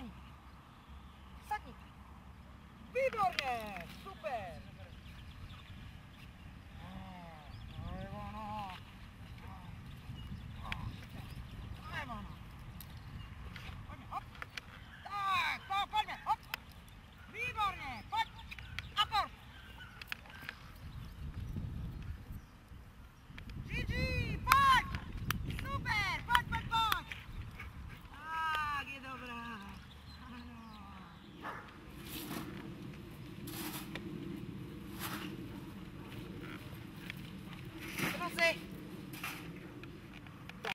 Run!